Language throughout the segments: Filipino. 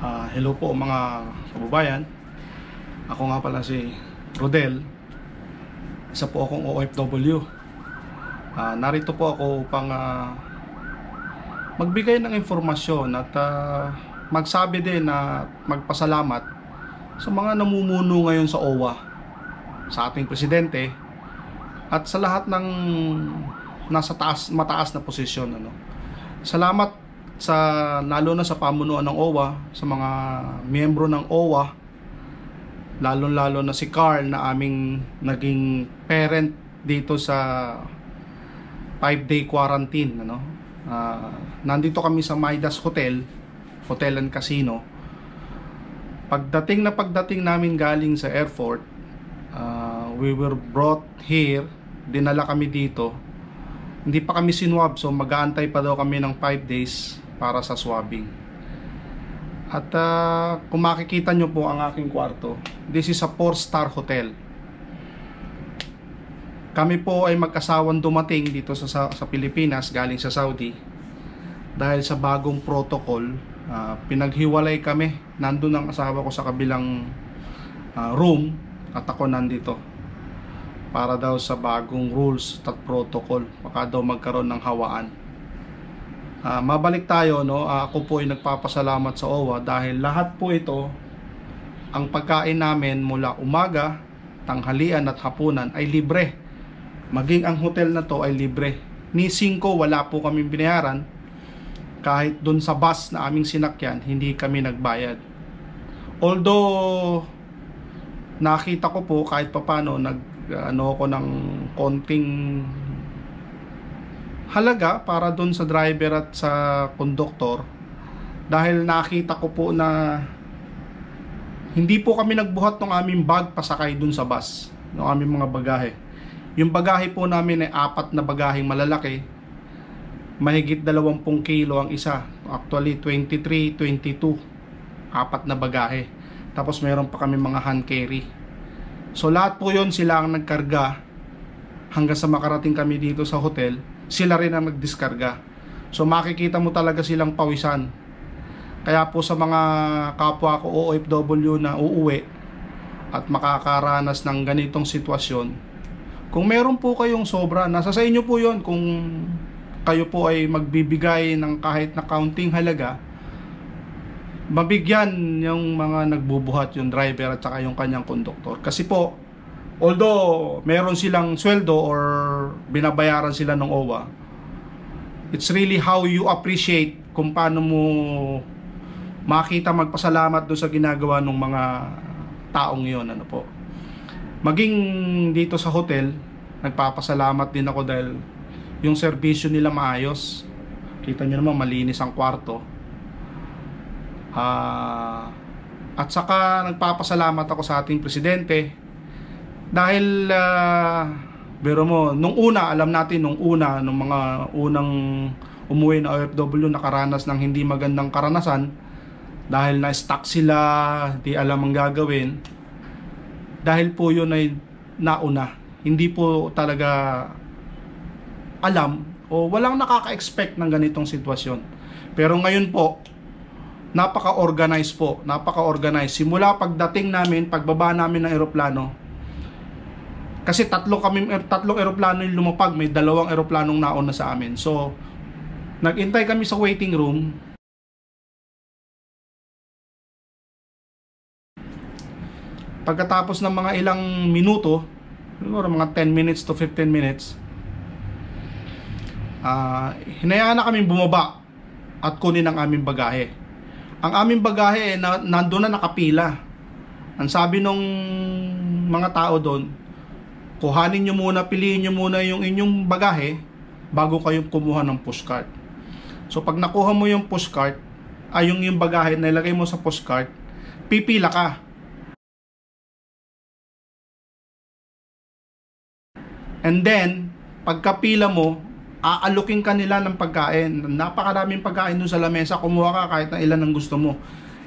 Ah, hello po mga kababayan. Ako nga pala si Rodel. Isa po akong OFW. Ah, narito po ako upang ah, magbigay ng informasyon at ah, magsabi din na magpasalamat sa mga namumuno ngayon sa OWA, sa ating presidente at sa lahat ng nasa taas mataas na posisyon ano. Salamat sa lalo na sa pamunuan ng OWA, sa mga miyembro ng OWA, lalo-lalo na si Carl na aming naging parent dito sa 5-day quarantine, ano. Ah, nandito kami sa Midas Hotel, Hotel and Casino. Pagdating na pagdating namin galing sa airport, ah, we were brought here, dinala kami dito. Hindi pa kami sinwab, so mag-aantay pa daw kami ng 5 days para sa swabbing. At ah, kung makikita nyo po ang aking kwarto, this is a 4-star hotel. Kami po ay mag-asawang dumating dito sa, sa, Pilipinas galing sa Saudi dahil sa bagong protocol ah, pinaghiwalay kami nandun ang asawa ko sa kabilang ah, room at ako nandito para daw sa bagong rules at protocol baka daw magkaroon ng hawaan Ah, mabalik tayo no? Ah, ako po ay nagpapasalamat sa OWA dahil lahat po ito ang pagkain namin mula umaga tanghalian at hapunan ay libre. Maging ang hotel na to ay libre. Ni 5 wala po kaming binayaran. Kahit dun sa bus na aming sinakyan hindi kami nagbayad. Although nakita ko po kahit papano nag ano ako ng konting halaga para dun sa driver at sa konduktor. Dahil nakita ko po na hindi po kami nagbuhat ng aming bag pasakay dun sa bus ng aming mga bagahe. Yung bagahe po namin ay apat na bagaheng malalaki. Mahigit 20 kilo ang isa. Actually 23, 22 apat na bagahe. Tapos meron pa kami mga hand carry. So lahat po yon sila ang nagkarga hanggang sa makarating kami dito sa hotel sila rin ang nagdiskarga. So makikita mo talaga silang pawisan. Kaya po sa mga kapwa ko OFW na uuwi at makakaranas ng ganitong sitwasyon, kung meron po kayong sobra, nasa sa inyo po yon kung kayo po ay magbibigay ng kahit na counting halaga, mabigyan yung mga nagbubuhat, yung driver at saka yung kanyang konduktor. Kasi po, although meron silang sweldo or binabayaran sila ng OWA, it's really how you appreciate kung paano mo makita magpasalamat do sa ginagawa ng mga taong yon ano po. Maging dito sa hotel, nagpapasalamat din ako dahil yung serbisyo nila maayos. Kita nyo naman malinis ang kwarto. Ah, at saka nagpapasalamat ako sa ating presidente dahil uh, pero mo nung una alam natin nung una nung mga unang umuwi na OFW nakaranas ng hindi magandang karanasan dahil na stuck sila di alam ang gagawin dahil po yun ay nauna. Hindi po talaga alam o walang nakaka-expect ng ganitong sitwasyon. Pero ngayon po napaka-organized po napaka-organized. Simula pagdating namin pagbaba namin ng eroplano kasi tatlo kami tatlong eroplano yung lumapag, may dalawang eroplanong nauna sa amin. So nagintay kami sa waiting room. Pagkatapos ng mga ilang minuto, siguro mga 10 minutes to 15 minutes, uh, hinayaan na kaming bumaba at kunin ang aming bagahe. Ang aming bagahe, na, nandun na nakapila. Ang sabi nung mga tao doon, kuhanin nyo muna, piliin nyo muna yung inyong bagahe bago kayo kumuha ng pushcart. So pag nakuha mo yung pushcart, ay yung yung bagahe na ilagay mo sa pushcart, pipila ka. And then, pagkapila mo, aalukin ka nila ng pagkain. Napakaraming pagkain dun sa lamesa, kumuha ka kahit na ilan ang gusto mo.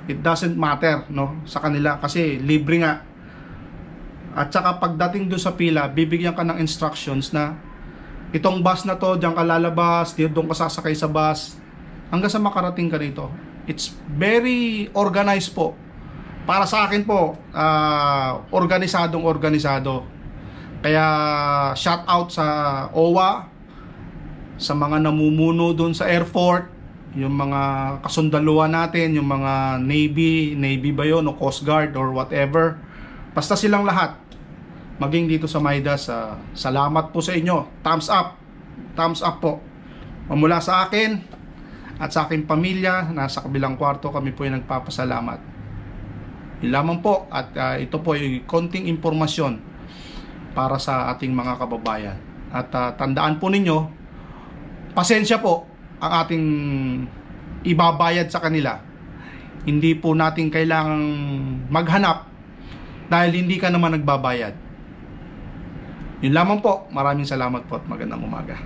It doesn't matter, no, sa kanila kasi libre nga at saka pagdating doon sa pila, bibigyan ka ng instructions na itong bus na to, diyan ka lalabas, doon ka sasakay sa bus, hanggang sa makarating ka rito. It's very organized po. Para sa akin po, ah, organisadong organisado. Kaya shout out sa OWA, sa mga namumuno doon sa airport, yung mga kasundaluhan natin, yung mga Navy, Navy ba yun, o Coast Guard, or whatever. Basta silang lahat. Maging dito sa Maidas, ah, salamat po sa inyo. Thumbs up. Thumbs up po. Mula sa akin at sa aking pamilya, nasa kabilang kwarto, kami po ay nagpapasalamat. Yun lamang po at ah, ito po ay konting impormasyon para sa ating mga kababayan. At ah, tandaan po ninyo, pasensya po ang ating ibabayad sa kanila. Hindi po natin kailangang maghanap dahil hindi ka naman nagbabayad. Yun lamang po. Maraming salamat po at magandang umaga.